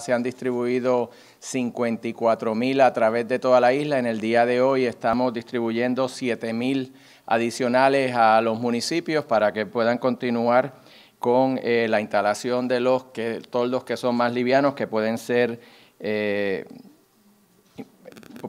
se han distribuido 54 mil a través de toda la isla. En el día de hoy estamos distribuyendo 7 mil adicionales a los municipios para que puedan continuar con eh, la instalación de los que, toldos que son más livianos, que pueden ser eh,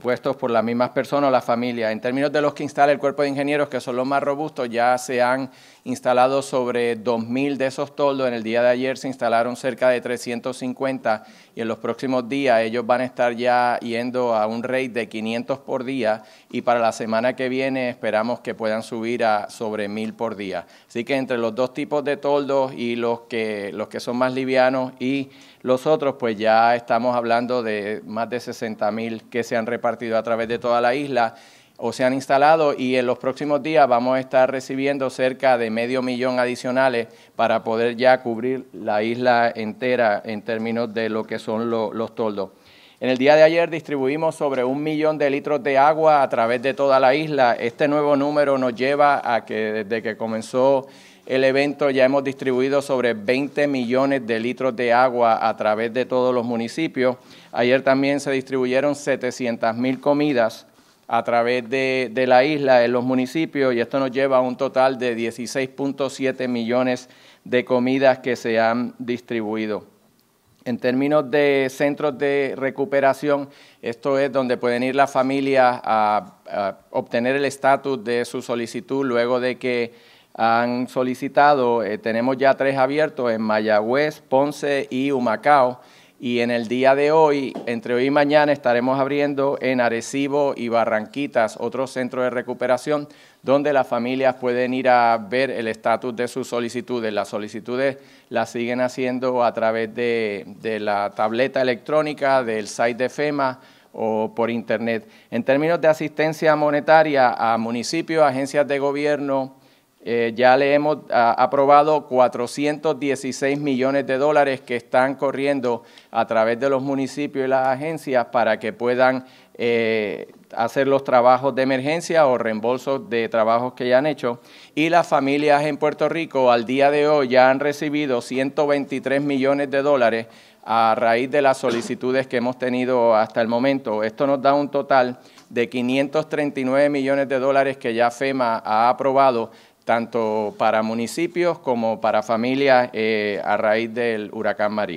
puestos por las mismas personas o la familia. En términos de los que instala el cuerpo de ingenieros, que son los más robustos, ya se han instalado sobre 2.000 de esos toldos. En el día de ayer se instalaron cerca de 350 y en los próximos días ellos van a estar ya yendo a un rate de 500 por día y para la semana que viene esperamos que puedan subir a sobre 1.000 por día. Así que entre los dos tipos de toldos y los que, los que son más livianos y los otros, pues ya estamos hablando de más de 60.000 que se han repartido a través de toda la isla o se han instalado y en los próximos días vamos a estar recibiendo cerca de medio millón adicionales para poder ya cubrir la isla entera en términos de lo que son los toldos. En el día de ayer distribuimos sobre un millón de litros de agua a través de toda la isla. Este nuevo número nos lleva a que desde que comenzó el evento ya hemos distribuido sobre 20 millones de litros de agua a través de todos los municipios. Ayer también se distribuyeron 700 mil comidas a través de, la isla en los municipios y esto nos lleva a un total de 16.7 millones de comidas que se han distribuido. En términos de centros de recuperación, esto es donde pueden ir las familias a obtener el estatus de su solicitud luego de que han solicitado. Eh, tenemos ya tres abiertos en Mayagüez, Ponce y Humacao. Y en el día de hoy, entre hoy y mañana, estaremos abriendo en Arecibo y Barranquitas otro centro de recuperación donde las familias pueden ir a ver el estatus de sus solicitudes. Las solicitudes las siguen haciendo a través de, de la tableta electrónica, del site de FEMA o por internet. En términos de asistencia monetaria a municipios, agencias de gobierno, eh, ya le hemos aprobado 416 millones de dólares que están corriendo a través de los municipios y las agencias para que puedan eh, hacer los trabajos de emergencia o reembolsos de trabajos que ya han hecho. Y las familias en Puerto Rico al día de hoy ya han recibido 123 millones de dólares a raíz de las solicitudes que hemos tenido hasta el momento. Esto nos da un total de 539 millones de dólares que ya FEMA ha aprobado tanto para municipios como para familias eh, a raíz del huracán María.